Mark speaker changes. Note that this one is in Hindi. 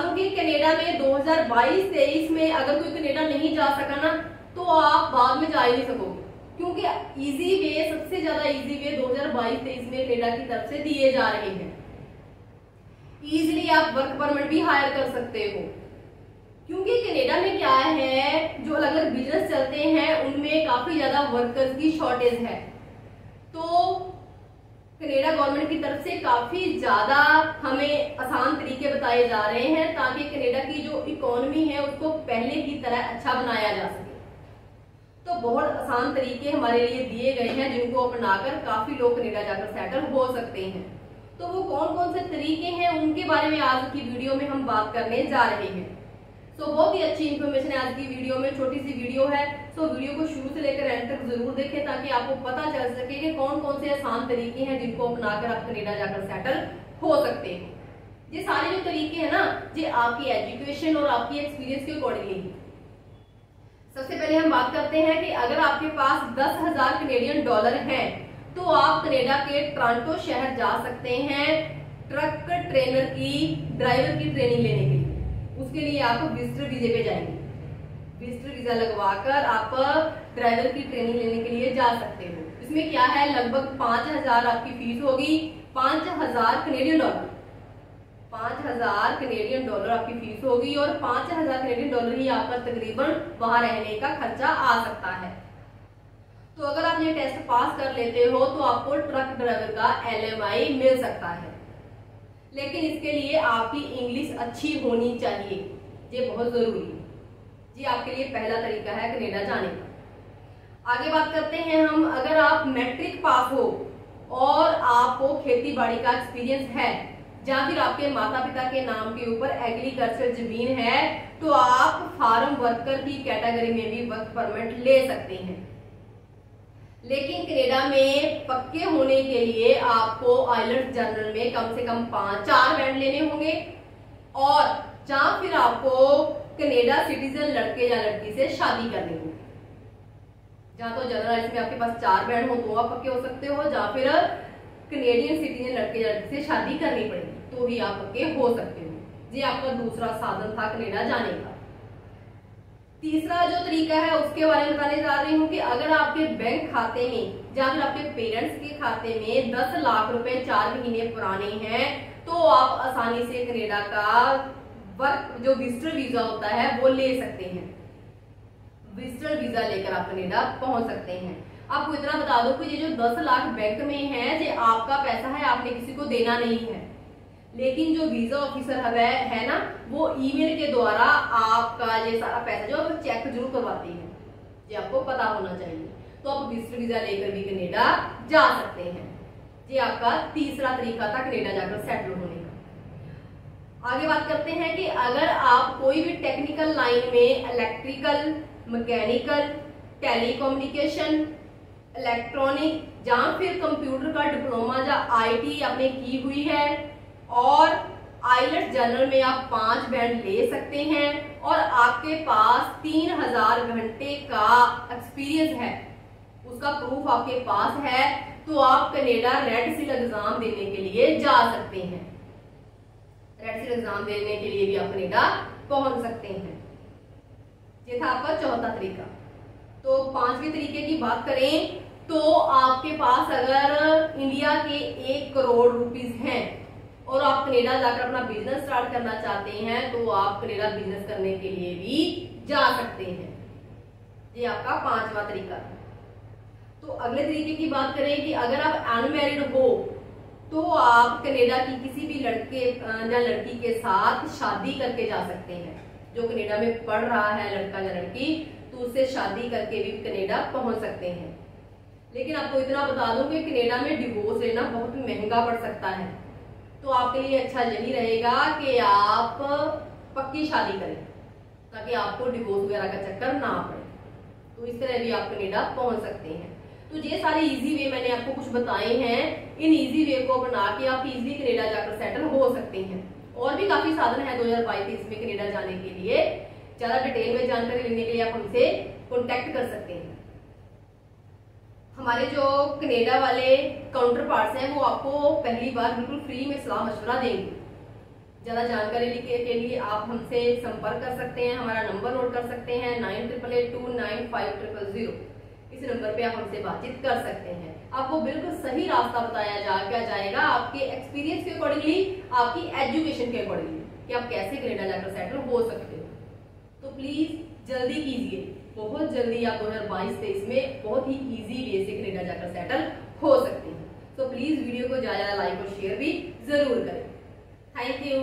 Speaker 1: दूँ कि कनाडा में 2022-23 में अगर कोई कनाडा नहीं जा सका ना तो आप बाद में जा ही नहीं सकोगे। क्योंकि इजी वे सबसे ज़्यादा इजी वे 2022-23 में कनाडा की तरफ़ से दिए जा रहे हैं। इजिली आप वर्क परमिट भी हायर कर सकते हो। क्योंकि कनाडा में क्या है, जो अलग अलग बिज़नेस चलते हैं, उनमें काफ़ी ज़्यादा वर्कर्स की शॉर्टेज है। तो कनेडा गवर्नमेंट की तरफ़ से काफ़ी ज़्यादा हमें आसान तरीके बताए जा रहे हैं ताकि कनेडा की जो इकोनॉमी है उसको पहले की तरह अच्छा बनाया जा सके। तो बहुत आसान तरीके हमारे लिए दिए गए हैं जिनको अपनाकर काफ़ी लोग कनेडा जाकर सेटल हो सकते हैं। तो वो कौन कौन से तरीके हैं उनके बारे में आज की वीडियो में हम बात करने जा रहे हैं। तो बहुत ही अच्छी इन्फॉर्मेशन है आज की वीडियो में, छोटी सी वीडियो है। तो वीडियो को शुरू से लेकर एंड तक ज़रूर देखें ताकि आपको पता चल सके कि कौन कौन से आसान तरीके हैं जिनको अपनाकर आप कनेडा जाकर सेटल हो सकते हैं। ये सारे जो तरीके हैं ना, ये आपकी एजुकेशन और आपकी एक्सपीरियंस के अकॉर्डिंगली सबसे पहले हम बात करते हैं कि अगर आपके पास दस हज़ार कनेडियन डॉलर है तो आप कनेडा के ट्रांटो शहर जा सकते हैं ट्रक ट्रेनर की ड्राइवर की ट्रेनिंग लेने के लिए। उसके लिए आप विजिटर वीजे पे जाएँगे। विजिटर वीज़ा लगवाकर आप ड्राइवर की ट्रेनिंग लेने के लिए जा सकते हो। इसमें क्या है? लगभग पाँच हज़ार आपकी फ़ीस होगी। पाँच हज़ार कनेडियन डॉलर पाँच हज़ार कनेडियन डॉलर आपकी फ़ीस होगी और पाँच हज़ार कनेडियन डॉलर ही आपका तकरीबन वहाँ रहने का खर्चा आ सकता है। तो अगर आप ये टेस्ट पास कर लेते हो तो आपको ट्रक ड्राइवर का एल मिल सकता है। लेकिन इसके लिए आपकी इंग्लिश अच्छी होनी चाहिए। ये बहुत ज़रूरी है। जी आपके लिए पहला तरीका है कनेडा जाने का। आगे बात करते हैं हम। अगर आप मैट्रिक पास हो और आपको खेती बाड़ी का एक्सपीरियंस है। या फिर आपके माता पिता के नाम के ऊपर एग्रीकल्चर ज़मीन है तो आप फार्म वर्कर की कैटेगरी में भी वर्क परमिट ले सकते हैं। लेकिन कनेडा में पक्के होने के लिए आपको आइलट जर्नल में कम से कम पाँच, चार बैंड लेने होंगे। और या फिर आपको कनेडा सिटीजन लड़के या लड़की से शादी करनी होगी। या तो जनरल में आपके पास चार बैंड हो तो आप पक्के हो सकते हो या फिर कनेडियन सिटीजन लड़के से शादी करनी पड़ेगी तो ही आप पक्के हो सकते हो। ये आपका दूसरा साधन था कनेडा जाने का। तीसरा जो तरीका है, उसके बारे में बताने जा रही हूँ कि अगर आपके बैंक खाते में, या फिर आपके पेरेंट्स के खाते में 10 लाख रुपए चार महीने पुराने हैं तो आप आसानी से कनेडा का वर्क जो विजिटर वीज़ा होता है, वो ले सकते हैं। विजिटर वीज़ा लेकर आप कनेडा पहुँच सकते हैं। आपको इतना बता दो कि ये जो 10 लाख बैंक में है, ये आपका पैसा है, आपने किसी को देना नहीं है। लेकिन जो वीज़ा ऑफिसर है है ना, वो ईमेल के द्वारा आपका ये सारा पैसा जो है चेक ज़रूर करवाते हैं। ये आपको पता होना चाहिए। तो आप विजिटर वीज़ा लेकर भी कनेडा जा सकते हैं। ये आपका तीसरा तरीका था कनेडा जाकर सेटल होने का। आगे बात करते हैं कि अगर आप कोई भी टेक्निकल लाइन में इलेक्ट्रिकल मैकेनिकल टेलीकम्युनिकेशन इलेक्ट्रॉनिक या फिर कंप्यूटर का डिप्लोमा या आईटी आपने की हुई है, और आइलट जनरल में आप पाँच बैंड ले सकते हैं, और आपके पास तीन हज़ार घंटे का एक्सपीरियंस है। उसका प्रूफ आपके पास है तो आप कनेडा रेड सील एग्ज़ाम देने के लिए जा सकते हैं। रेड सील एग्ज़ाम देने के लिए भी आप कनेडा पहुँच सकते हैं। ये था आपका चौथा तरीका। तो पाँचवें तरीके की बात करें तो आपके पास अगर इंडिया के एक करोड़ रुपीज़ हैं और आप कनेडा जाकर अपना बिज़नेस स्टार्ट करना चाहते हैं तो आप कनेडा बिज़नेस करने के लिए भी जा सकते हैं। ये आपका पांचवा तरीका है तो अगले तरीके की बात करें कि अगर आप अनमेरिड हो तो आप कनेडा की किसी भी लड़के या लड़की के साथ शादी करके जा सकते हैं। जो कनेडा में पढ़ रहा है, लड़का या लड़की तो उससे शादी करके भी कनेडा पहुँच सकते हैं। लेकिन आपको इतना बता दूँ कि कनेडा में डिवोर्स लेना बहुत महँगा पड़ सकता है। तो आपके लिए अच्छा यही रहेगा कि आप पक्की शादी करें, ताकि आपको डिवोर्स वगैरह का चक्कर ना पड़े। तो इस तरह भी आप कनेडा पहुँच सकते हैं। तो ये सारे इजी वे मैंने आपको कुछ बताए हैं। इन इजी वे को अपना के आप इजीली कनेडा जाकर सेटल हो सकते हैं। और भी काफ़ी साधन है दो हज़ार बाईस में कनेडा जाने के लिए। ज़्यादा डिटेल में जानकारी लेने के लिए आप हमसे कॉन्टेक्ट कर सकते हैं। हमारे जो कनेडा वाले काउंटर पार्ट हैं वो आपको पहली बार बिल्कुल फ्री में सलाह मशवरा देंगे। ज़्यादा जानकारी के, लिए आप हमसे संपर्क कर सकते हैं हमारा नंबर नोट कर सकते हैं nine triple eight two nine five triple zero इस नंबर पे आप हमसे बातचीत कर सकते हैं। आपको बिल्कुल सही रास्ता बताया जा, क्या जाएगा आपके एक्सपीरियंस के अकॉर्डिंगली आपकी एजुकेशन के अकॉर्डिंगली कि आप कैसे कनेडा जाकर सेटल हो सकते हो। तो प्लीज़ जल्दी कीजिए। बहुत जल्दी आप 2022-23 में बहुत ही इजी वे से कनेडा जाकर सेटल हो सकते हैं। तो प्लीज़ वीडियो को ज़्यादा लाइक और शेयर भी ज़रूर करें। Thank you